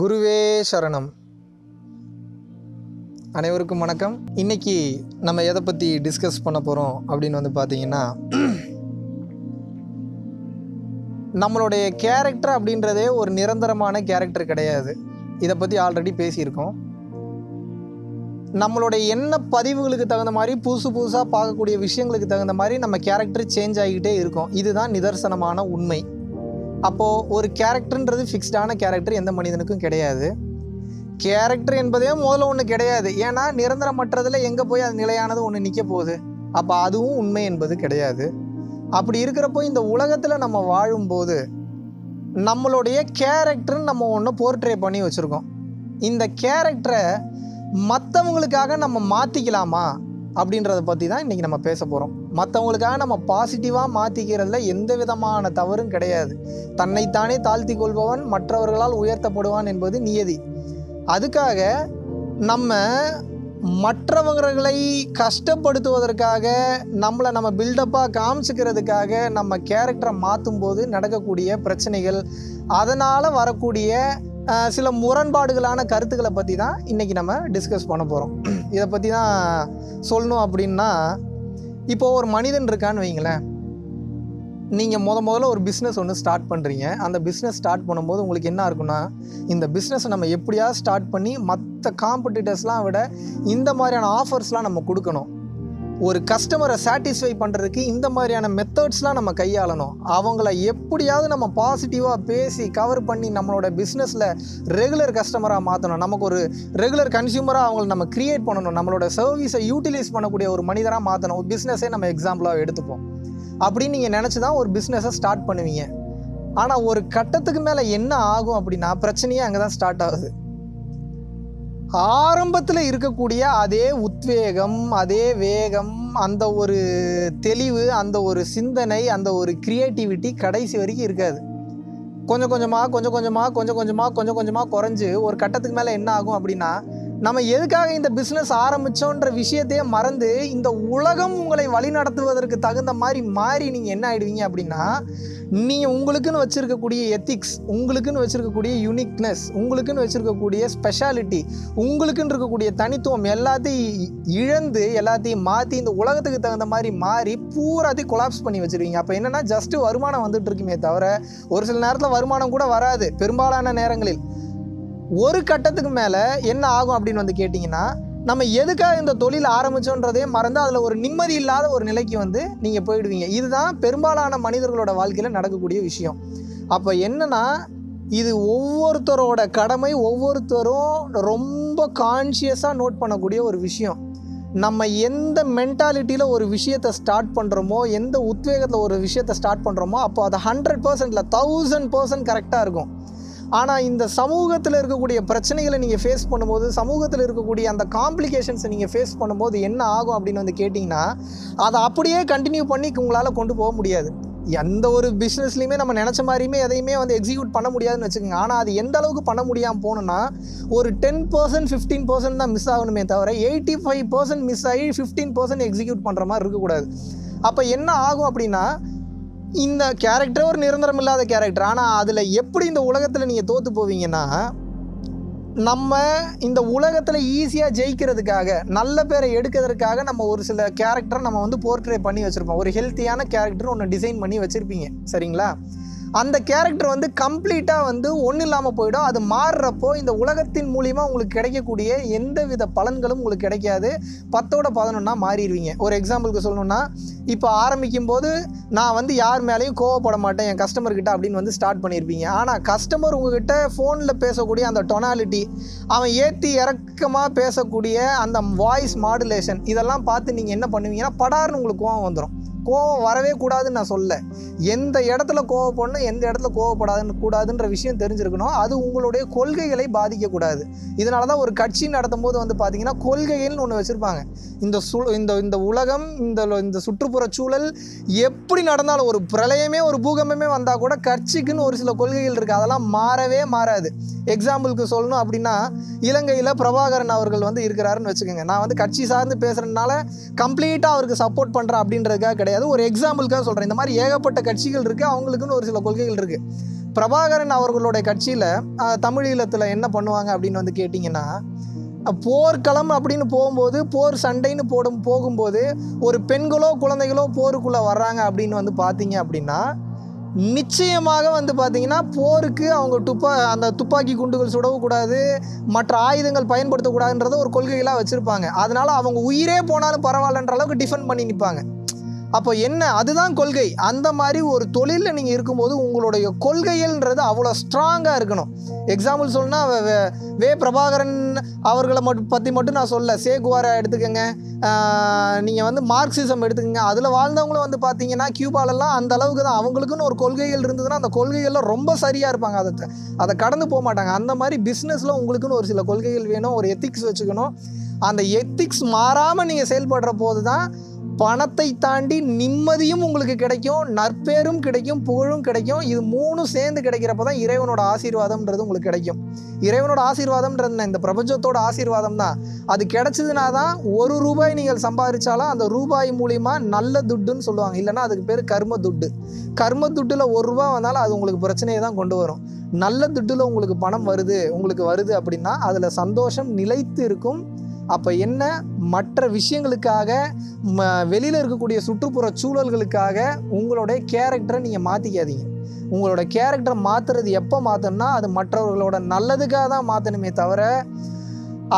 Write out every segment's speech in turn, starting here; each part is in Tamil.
குருவே சரணம். அனைவருக்கும் வணக்கம். இன்றைக்கி நம்ம எதை பற்றி டிஸ்கஸ் பண்ண போகிறோம் அப்படின்னு வந்து பார்த்தீங்கன்னா நம்மளுடைய கேரக்டர் அப்படின்றதே ஒரு நிரந்தரமான கேரக்டர் கிடையாது. இதை பற்றி ஆல்ரெடி பேசியிருக்கோம். நம்மளுடைய எண்ண பதிவுகளுக்கு தகுந்த மாதிரி புதுசு புதுசாக பார்க்கக்கூடிய விஷயங்களுக்கு தகுந்த மாதிரி நம்ம கேரக்டர் சேஞ்ச் ஆகிக்கிட்டே இருக்கும். இதுதான் நிதர்சனமான உண்மை. அப்போது ஒரு கேரக்டர்ன்றது ஃபிக்ஸ்டான கேரக்டர் எந்த மனிதனுக்கும் கிடையாது. கேரக்டர் என்பதே முதல்ல ஒன்று கிடையாது. ஏன்னா நிரந்தரமற்றதில் எங்கே போய் அது நிலையானது ஒன்று நிற்க போகுது? அப்போ அதுவும் உண்மை என்பது கிடையாது. அப்படி இருக்கிறப்போ இந்த உலகத்தில் நம்ம வாழும்போது நம்மளுடைய கேரக்டர்னு நம்ம ஒன்று போர்ட்ரே பண்ணி வச்சுருக்கோம். இந்த கேரக்டரை மற்றவங்களுக்காக நம்ம மாற்றிக்கலாமா அப்படின்றத பற்றி தான் இன்றைக்கி நம்ம பேச போகிறோம் மற்றவங்களுக்காக நம்ம பாசிட்டிவாக மாற்றிக்கிறதுல எந்த விதமான தவறும் கிடையாது. தன்னைத்தானே தாழ்த்தி கொள்பவன் மற்றவர்களால் உயர்த்தப்படுவான் என்பது நியதி. அதுக்காக நம்ம மற்றவர்களை கஷ்டப்படுத்துவதற்காக நம்மளை நம்ம பில்டப்பாக காமிச்சிக்கிறதுக்காக நம்ம கேரக்டரை மாற்றும் போது நடக்கக்கூடிய பிரச்சனைகள் அதனால் வரக்கூடிய சில முரண்பாடுகளான கருத்துக்களை பற்றி தான் இன்றைக்கி நம்ம டிஸ்கஸ் பண்ண போகிறோம் இதை பற்றி தான் சொல்லணும் அப்படின்னா இப்போ ஒரு மனிதன் இருக்கான்னு வைங்களேன் நீங்கள் முத முதல்ல ஒரு பிஸ்னஸ் ஒன்று ஸ்டார்ட் பண்ணுறீங்க அந்த பிஸ்னஸ் ஸ்டார்ட் பண்ணும்போது உங்களுக்கு என்ன இருக்குன்னா இந்த பிஸ்னஸை நம்ம எப்படியாவது ஸ்டார்ட் பண்ணி மற்ற காம்படிட்டர்ஸ்லாம் விட இந்த மாதிரியான ஆஃபர்ஸ்லாம் நம்ம கொடுக்கணும். ஒரு கஸ்டமரை சாட்டிஸ்ஃபை பண்ணுறதுக்கு இந்த மாதிரியான மெத்தட்ஸ்லாம் நம்ம கையாளணும். அவங்கள எப்படியாவது நம்ம பாசிட்டிவாக பேசி கவர் பண்ணி நம்மளோட பிஸ்னஸில் ரெகுலர் கஸ்டமராக மாற்றணும் நமக்கு ஒரு ரெகுலர் கன்சியூமராக அவங்கள நம்ம கிரியேட் பண்ணணும். நம்மளோட சர்வீஸை யூட்டிலைஸ் பண்ணக்கூடிய ஒரு மனிதராக மாற்றணும் ஒரு பிஸ்னஸே நம்ம எக்ஸாம்பிளாக எடுத்துப்போம். அப்படின்னு நீங்கள் நினச்சி தான் ஒரு பிஸ்னஸை ஸ்டார்ட் பண்ணுவீங்க. ஆனால் ஒரு கட்டத்துக்கு மேலே என்ன ஆகும் அப்படின்னா பிரச்சனையே அங்கே தான் ஸ்டார்ட் ஆகுது. ஆரம்பத்தில் இருக்கக்கூடிய அதே உத்வேகம் அதே வேகம் அந்த ஒரு தெளிவு அந்த ஒரு சிந்தனை அந்த ஒரு கிரியேட்டிவிட்டி கடைசி வரைக்கும் இருக்காது. கொஞ்சம் கொஞ்சமாக கொஞ்சம் கொஞ்சமாக கொஞ்சம் கொஞ்சமாக கொஞ்சம் கொஞ்சமாக குறைஞ்சு ஒரு கட்டத்துக்கு மேலே என்ன ஆகும் அப்படின்னா நம்ம எதுக்காக இந்த பிஸ்னஸ் ஆரம்பித்தோன்ற விஷயத்தையே மறந்து இந்த உலகம் உங்களை வழிநடத்துவதற்கு தகுந்த மாதிரி மாறி நீங்கள் என்ன ஆகிடுவீங்க அப்படின்னா நீங்கள் உங்களுக்குன்னு வச்சுருக்கக்கூடிய எத்திக்ஸ் உங்களுக்குன்னு வச்சுருக்கக்கூடிய யூனிக்னஸ் உங்களுக்குன்னு வச்சுருக்கக்கூடிய ஸ்பெஷாலிட்டி உங்களுக்குன்னு இருக்கக்கூடிய தனித்துவம் எல்லாத்தையும் இழந்து எல்லாத்தையும் மாற்றி இந்த உலகத்துக்கு தகுந்த மாதிரி மாறி பூராத்தையும் கொலாப்ஸ் பண்ணி வச்சுருவீங்க. அப்போ என்னென்னா ஜஸ்ட்டு வருமானம் வந்துட்டு இருக்குமே தவிர ஒரு சில நேரத்தில் வருமானம் கூட வராது. பெரும்பாலான நேரங்களில். ஒரு கட்டத்துக்கு மேலே என்ன ஆகும் அப்படின்னு வந்து கேட்டிங்கன்னா நம்ம எதுக்காக இந்த தொழில் ஆரம்பித்தோன்றதே மறந்து அதில் ஒரு நிம்மதி இல்லாத ஒரு நிலைக்கு வந்து நீங்கள் போயிடுவீங்க. இதுதான் பெரும்பாலான மனிதர்களோட வாழ்க்கையில் நடக்கக்கூடிய விஷயம். அப்போ என்னன்னா இது ஒவ்வொருத்தரோட கடமை ஒவ்வொருத்தரும் ரொம்ப கான்ஷியஸாக நோட் பண்ணக்கூடிய ஒரு விஷயம். நம்ம எந்த மென்டாலிட்டியில் ஒரு விஷயத்தை ஸ்டார்ட் பண்ணுறோமோ எந்த உத்வேகத்தில் ஒரு விஷயத்தை ஸ்டார்ட் பண்ணுறோமோ அப்போ அது ஹண்ட்ரட் பர்சன்டில் தௌசண்ட் பர்சன்ட் கரெக்டாக இருக்கும். ஆனால் இந்த சமூகத்தில் இருக்கக்கூடிய பிரச்சனைகளை நீங்கள் ஃபேஸ் பண்ணும்போது சமூகத்தில் இருக்கக்கூடிய அந்த காம்ப்ளிகேஷன்ஸை நீங்கள் ஃபேஸ் பண்ணும்போது என்ன ஆகும் அப்படின்னு வந்து கேட்டிங்கன்னா அதை அப்படியே கண்டினியூ பண்ணி உங்களால் கொண்டு போக முடியாது. எந்த ஒரு பிஸ்னஸ்லையுமே நம்ம நினச்ச மாதிரியுமே எதையுமே வந்து எக்ஸிக்யூட் பண்ண முடியாதுன்னு வச்சுக்கோங்க. ஆனால் அது எந்த அளவுக்கு பண்ண முடியாமல் போகணுன்னா ஒரு டென் பர்சன்ட் ஃபிஃப்டீன் பர்சன்ட் தான் மிஸ் ஆகணுமே தவிர எயிட்டி ஃபைவ் பர்சன்ட் மிஸ் ஆகி ஃபிஃப்டீன் பர்சன்ட் எக்ஸிக்யூட் பண்ணுற மாதிரி இருக்கக்கூடாது. அப்போ என்ன ஆகும் அப்படின்னா இந்த கேரக்டரே ஒரு நிரந்தரம் இல்லாத கேரக்டர் ஆனால் அதில் எப்படி இந்த உலகத்தில் நீங்கள் தோற்று போவீங்கன்னா நம்ம இந்த உலகத்தில் ஈஸியாக ஜெயிக்கிறதுக்காக நல்ல பேரை எடுக்கிறதுக்காக நம்ம ஒரு சில கேரக்டரை நம்ம வந்து போர்ட்ரே பண்ணி வச்சுருப்போம். ஒரு ஹெல்த்தியான கேரக்டர் ஒன்று டிசைன் பண்ணி வச்சுருப்பீங்க. சரிங்களா? அந்த கேரக்டர் வந்து கம்ப்ளீட்டாக வந்து ஒன்றும் இல்லாமல் போயிடும். அது மாறுறப்போ இந்த உலகத்தின் மூலிமா உங்களுக்கு கிடைக்கக்கூடிய எந்த வித பலன்களும் உங்களுக்கு கிடைக்காது. பத்தோட பதினொன்னா மாறிடுவீங்க. ஒரு எக்ஸாம்பிளுக்கு சொல்லணும்னா இப்போ ஆரம்பிக்கும் போது நான் வந்து யார் மேலேயும் கோவப்பட மாட்டேன் என் கஸ்டமர்கிட்ட அப்படின்னு வந்து ஸ்டார்ட் பண்ணியிருப்பீங்க ஆனால் கஸ்டமர் உங்ககிட்ட ஃபோனில் பேசக்கூடிய அந்த டொனாலிட்டி அவன் ஏற்றி இறக்கமாக பேசக்கூடிய அந்த வாய்ஸ் மாடுலேஷன் இதெல்லாம் பார்த்து நீங்கள் என்ன பண்ணுவீங்கன்னா படார்னு உங்களுக்கு கோவம் வந்துடும் கோவம் வரவே கூடாதுன்னு நான் சொல்ல. எந்த இடத்துல கோவப்படணும் எந்த இடத்துல கோவப்படாதுன்னு கூடாதுன்ற விஷயம் தெரிஞ்சிருக்கணும். அது உங்களுடைய கொள்கைகளை பாதிக்கக்கூடாது இதனால தான் ஒரு கட்சி நடத்தும் போது வந்து பார்த்தீங்கன்னா கொள்கைகள்னு ஒன்று வச்சுருப்பாங்க. இந்த சு இந்த இந்த உலகம் இந்த இந்த சுற்றுப்புற சூழல் எப்படி நடந்தாலும் ஒரு பிரளயமே ஒரு பூகம்பமே வந்தால் கூட கட்சிக்குன்னு ஒரு சில கொள்கைகள் இருக்குது அதெல்லாம் மாறவே மாறாது. எக்ஸாம்பிளுக்கு சொல்லணும் அப்படின்னா இலங்கையில் பிரபாகரன் அவர்கள் வந்து இருக்கிறாருன்னு வச்சுக்கோங்க. நான் வந்து கட்சி சார்ந்து பேசுகிறதுனால கம்ப்ளீட்டாக அவருக்கு சப்போர்ட் பண்ணுறேன் அப்படின்றதுக்காக கிடையாது. ஒரு எக்ஸாம்பிளுக்காக சொல்கிறேன் இந்த மாதிரி ஏகப்பட்ட கட்சிகள் இருக்குது அவங்களுக்குன்னு ஒரு சில கொள்கைகள் இருக்குது பிரபாகரன் அவர்களுடைய கட்சியில் தமிழீழத்தில் என்ன பண்ணுவாங்க அப்படின்னு வந்து கேட்டிங்கன்னா போர்க்களம் அப்படின்னு போகும்போது போர் சண்டைன்னு போடும் போகும்போது ஒரு பெண்களோ குழந்தைகளோ போருக்குள்ளே வர்றாங்க அப்படின்னு வந்து பார்த்தீங்க அப்படின்னா நிச்சயமாக வந்து பார்த்தீங்கன்னா போருக்கு அவங்க துப்பா அந்த துப்பாக்கி குண்டுகள் சுடவக்கூடாது மற்ற ஆயுதங்கள் பயன்படுத்தக்கூடாதுன்றத ஒரு கொள்கைகளாக வச்சுருப்பாங்க. அதனால் அவங்க உயிரே போனாலும் பரவாயில்லன்ற அளவுக்கு டிஃபெண்ட் பண்ணி நிற்பாங்க அப்போ என்ன? அதுதான் கொள்கை. அந்த மாதிரி ஒரு தொழிலில் நீங்கள் இருக்கும்போது உங்களுடைய கொள்கைகள்ன்றது அவ்வளோ ஸ்ட்ராங்காக இருக்கணும். எக்ஸாம்பிள் சொன்னால் வே பிரபாகரன் அவர்களை மட்டும் பற்றி மட்டும் நான் சொல்ல. சேகுவாரை எடுத்துக்கோங்க. நீங்கள் வந்து மார்க்சிசம் எடுத்துக்கோங்க. அதில் வாழ்ந்தவங்களும் வந்து பார்த்தீங்கன்னா கியூபாலெல்லாம் அந்த அளவுக்கு தான். அவங்களுக்குன்னு ஒரு கொள்கைகள் இருந்ததுன்னா அந்த கொள்கைகள்லாம் ரொம்ப சரியாக இருப்பாங்க. அதை அதை கடந்து போக மாட்டாங்க. அந்த மாதிரி பிஸ்னஸில் உங்களுக்குன்னு ஒரு சில கொள்கைகள் வேணும். ஒரு எத்திக்ஸ் வச்சுக்கணும். அந்த எத்திக்ஸ் மாறாமல் நீங்கள் செயல்படுற போது தான் பணத்தை தாண்டி நிம்மதியும் உங்களுக்கு கிடைக்கும் நற்பேரும் கிடைக்கும் புகழும் கிடைக்கும். இது மூணும் சேர்ந்து கிடைக்கிறப்ப தான் இறைவனோட ஆசீர்வாதம்ன்றது உங்களுக்கு கிடைக்கும். இறைவனோட ஆசீர்வாதம்ன்றது இந்த பிரபஞ்சத்தோட ஆசீர்வாதம் தான் அது கிடைச்சதுனா தான் ஒரு ரூபாய் நீங்கள் சம்பாதிச்சாலும் அந்த ரூபாய் மூலிமா நல்ல துட்டுன்னு சொல்லுவாங்க. இல்லைன்னா அதுக்கு பேர் கர்ம துட்டு. கர்ம துட்டில் ஒரு ரூபா வந்தாலும் அது உங்களுக்கு பிரச்சனையை தான் கொண்டு வரும். நல்ல துட்டில் உங்களுக்கு பணம் வருது உங்களுக்கு வருது அப்படின்னா அதில் சந்தோஷம் நிலைத்து இருக்கும். அப்போ என்ன? மற்ற விஷயங்களுக்காக ம வெளியில் இருக்கக்கூடிய சுற்றுப்புற சூழல்களுக்காக உங்களுடைய கேரக்டரை நீங்கள் மாற்றிக்காதீங்க உங்களோட கேரக்டரை மாற்றுறது எப்போ மாற்றணும்னா அது மற்றவர்களோட நல்லதுக்காக தான் மாற்றணுமே தவிர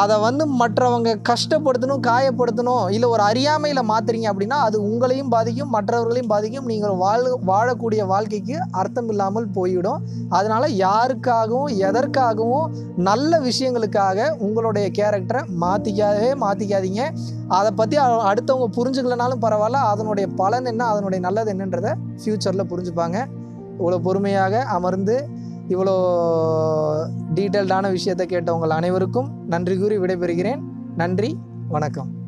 அதை வந்து மற்றவங்க கஷ்டப்படுத்தணும் காயப்படுத்தணும் இல்லை ஒரு அறியாமையில் மாற்றுறீங்க அப்படின்னா அது உங்களையும் பாதிக்கும் மற்றவர்களையும் பாதிக்கும். நீங்கள் வாழ் வாழக்கூடிய வாழ்க்கைக்கு அர்த்தம் இல்லாமல் போயிடும் அதனால் யாருக்காகவும் எதற்காகவும் நல்ல விஷயங்களுக்காக உங்களுடைய கேரக்டரை மாற்றிக்காதவே மாற்றிக்காதீங்க அதை பற்றி அடுத்தவங்க புரிஞ்சுக்கலனாலும் பரவாயில்ல. அதனுடைய பலன் என்ன அதனுடைய நல்லது என்னன்றதை ஃப்யூச்சரில் புரிஞ்சுப்பாங்க. இவ்வளோ பொறுமையாக அமர்ந்து இவ்வளோ டீட்டெயில்டான விஷயத்தை கேட்ட உங்கள் அனைவருக்கும் நன்றி கூறி விடைபெறுகிறேன். நன்றி வணக்கம்.